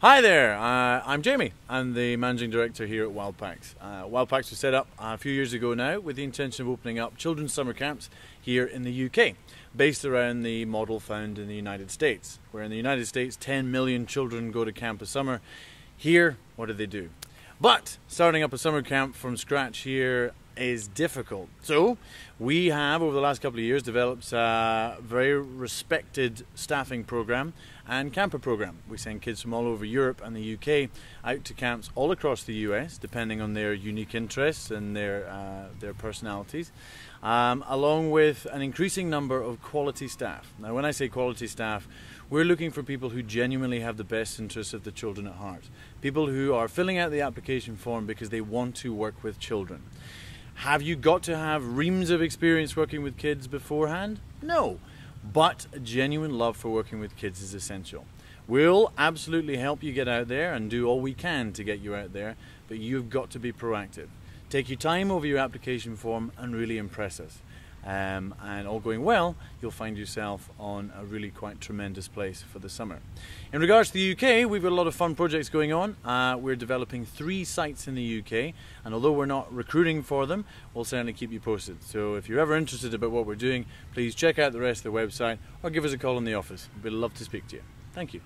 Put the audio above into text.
Hi there, uh, I'm Jamie. I'm the managing director here at Wildpacks. Uh, Wildpacks was set up a few years ago now with the intention of opening up children's summer camps here in the UK, based around the model found in the United States, where in the United States 10 million children go to camp a summer. Here, what do they do? But starting up a summer camp from scratch here is difficult. So, we have over the last couple of years developed a very respected staffing program and camper program. We send kids from all over Europe and the UK out to camps all across the US, depending on their unique interests and their uh, their personalities, um, along with an increasing number of quality staff. Now, when I say quality staff, we're looking for people who genuinely have the best interests of the children at heart. People who are filling out the application form because they want to work with children. Have you got to have reams of experience working with kids beforehand? No. But a genuine love for working with kids is essential. We'll absolutely help you get out there and do all we can to get you out there, but you've got to be proactive. Take your time over your application form and really impress us. Um, and all going well, you'll find yourself on a really quite tremendous place for the summer. In regards to the UK, we've got a lot of fun projects going on. Uh, we're developing three sites in the UK, and although we're not recruiting for them, we'll certainly keep you posted. So if you're ever interested about what we're doing, please check out the rest of the website or give us a call in the office. We'd love to speak to you. Thank you.